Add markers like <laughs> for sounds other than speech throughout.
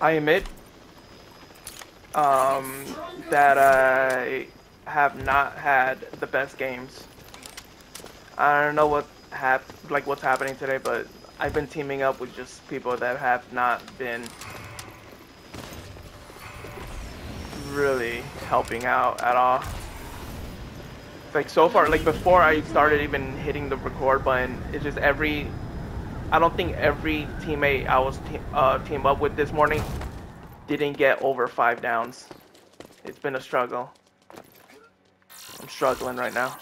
I admit um, that I have not had the best games. I don't know what hap like what's happening today, but I've been teaming up with just people that have not been really helping out at all. Like so far, like before I started even hitting the record button, it's just every. I don't think every teammate I was te uh, team up with this morning didn't get over five downs. It's been a struggle. I'm struggling right now.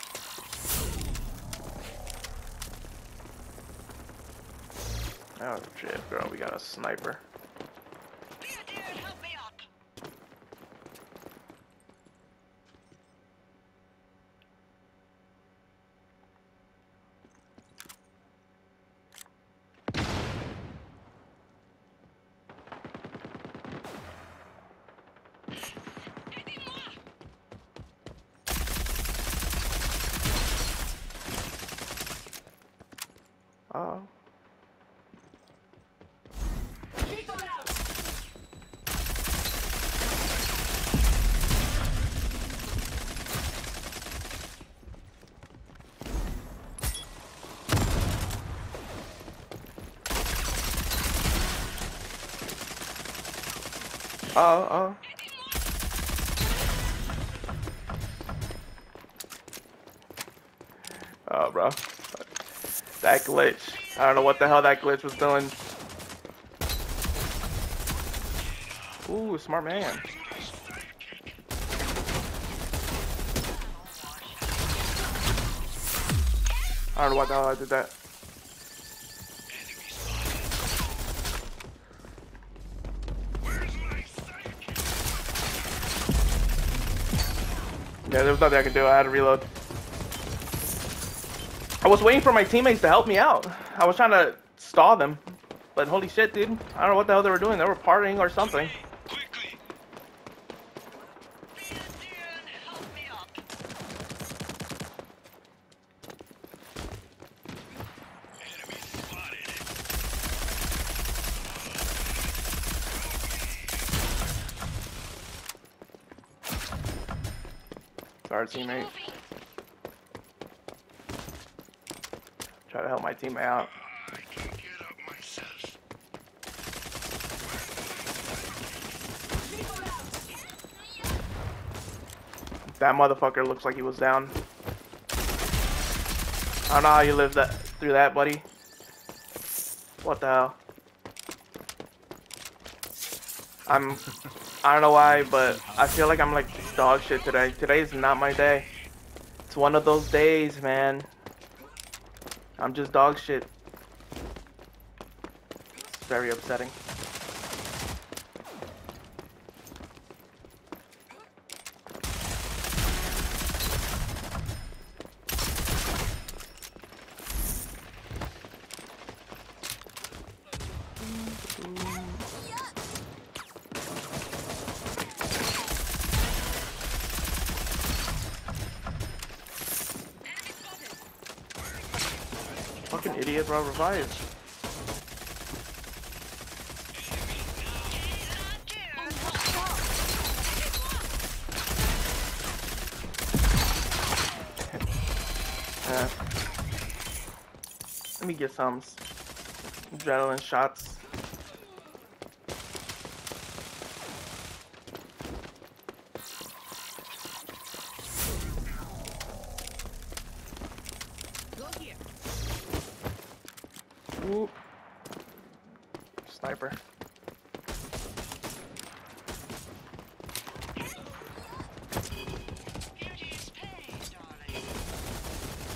Oh shit, bro, we got a sniper. Uh, uh. uh, oh. Oh, oh. Oh, bro. That glitch. I don't know what the hell that glitch was doing. Ooh, smart man. I don't know what the hell I did that. Yeah, there was nothing I could do. I had to reload. I was waiting for my teammates to help me out. I was trying to stall them. But holy shit, dude. I don't know what the hell they were doing. They were partying or something. Sorry, teammate. To help my team out. That motherfucker looks like he was down. I don't know how you lived that through that, buddy. What the hell? I'm I don't know why, but I feel like I'm like dog shit today. Today is not my day. It's one of those days, man. I'm just dog shit. It's very upsetting. Idiot, bro. Revive. Yeah. <laughs> Uh, let me get some adrenaline shots. Ooh. Sniper.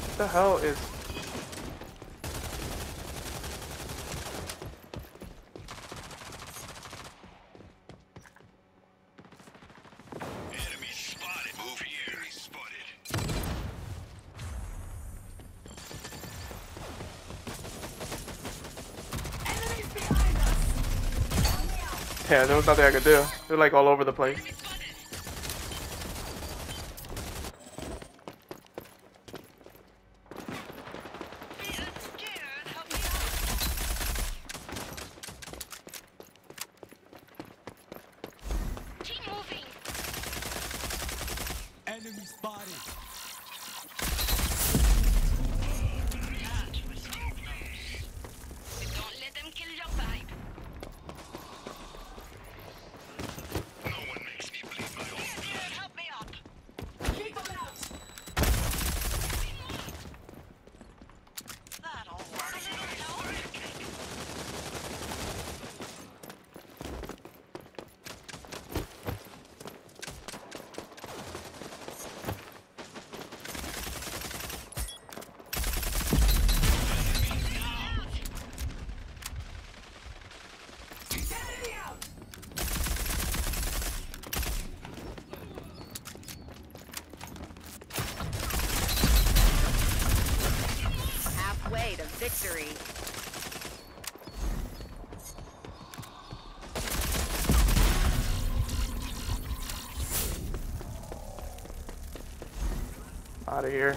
What the hell is... Yeah, there was nothing I could do. They're like all over the place. Victory. Out of here.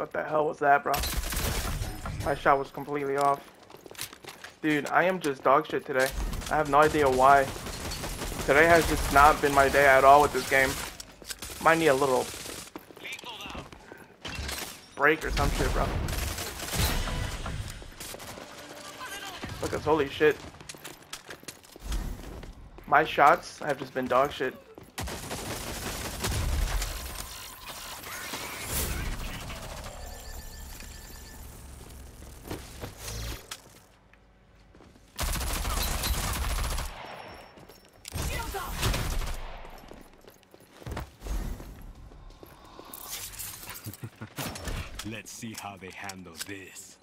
What the hell was that, bro? My shot was completely off. Dude, I am just dog shit today. I have no idea why. Today has just not been my day at all with this game. Might need a little break or some shit, bro. Look at holy shit. My shots have just been dog Let's see how they handle this.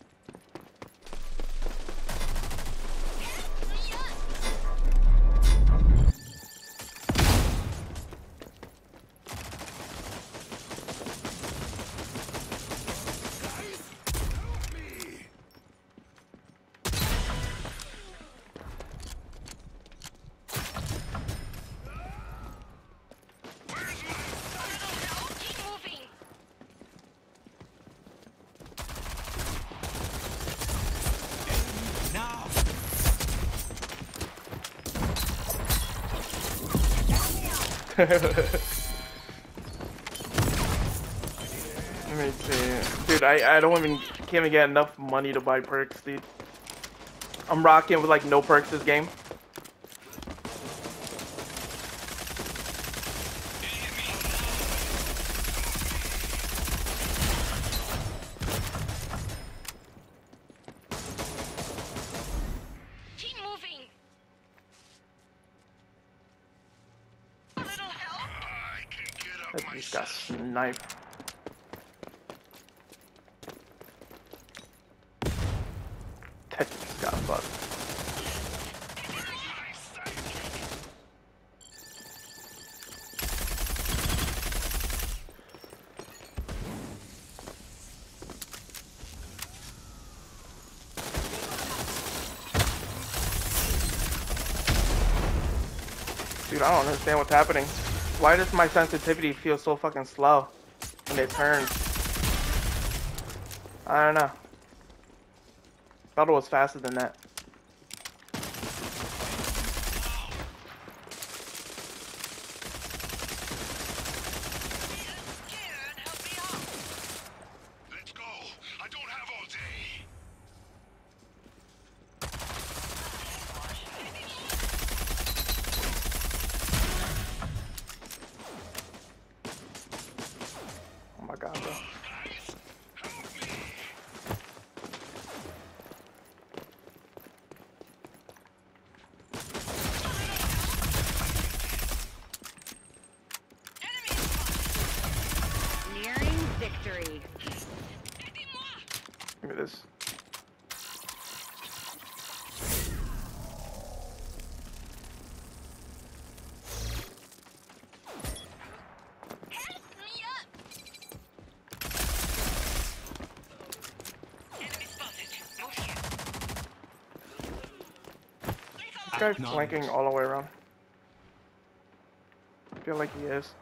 <laughs> Let me see. Dude, I, I don't even can't even get enough money to buy perks, dude. I'm rocking with like no perks this game. Keep moving. A little help. I can just got. That just got fucked. Dude, I don't understand what's happening. Why does my sensitivity feel so fucking slow when it turns? I don't know. Thought it was faster than that. Scared, help me out. Let's go. I don't have all day. Oh my god, bro. Guys, help me. Nearing victory. Give me this. Help me up. Enemy spotted. Move here. This guy's flanking all the way around. I feel like he is.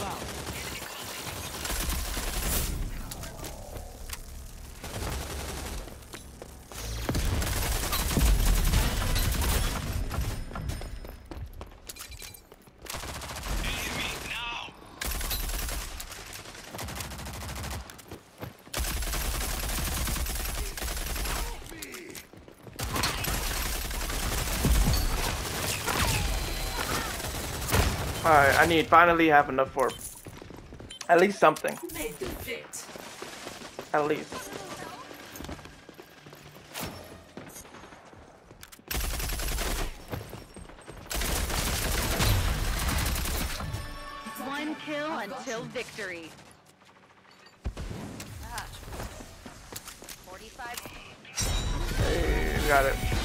Out. Alright, I need finally have enough for at least something. Make them fit. At least. One kill until victory. 45. Hey, got it.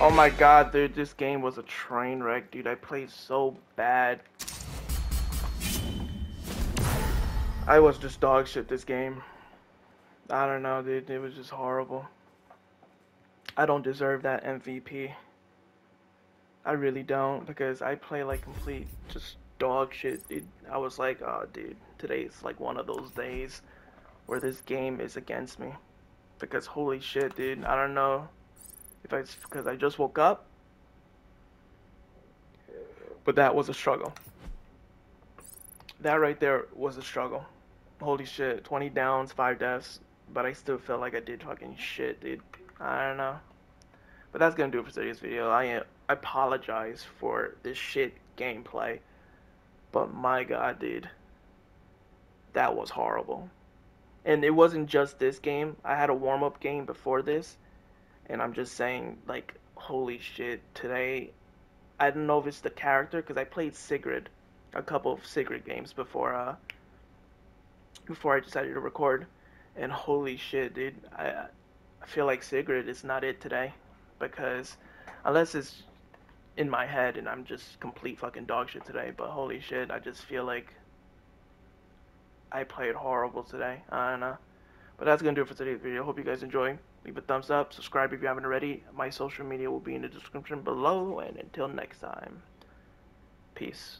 Oh my god, dude, this game was a train wreck, dude. I played so bad. I was just dog shit this game. I don't know, dude. It was just horrible. I don't deserve that MVP. I really don't because I play like complete just dog shit, dude. I was like, oh, dude, today's like one of those days where this game is against me. Because holy shit, dude, I don't know if it's because I just woke up, but that was a struggle. That right there was a struggle. Holy shit, 20 downs, 5 deaths, but I still felt like I did fucking shit, dude. I don't know. But that's gonna do it for today's video. I I apologize for this shit gameplay, but my god, dude, that was horrible. And it wasn't just this game. I had a warm up game before this, and I'm just saying, like, holy shit, today, I don't know if it's the character, because I played Sigrid, a couple of Sigrid games before, uh, before I decided to record, and holy shit, dude, I, I feel like Sigrid is not it today, because, unless it's in my head and I'm just complete fucking dog shit today, but holy shit, I just feel like I played horrible today, I don't know. But that's gonna do it for today's video. Hope you guys enjoy. Leave a thumbs up, subscribe if you haven't already. My social media will be in the description below, and until next time, peace.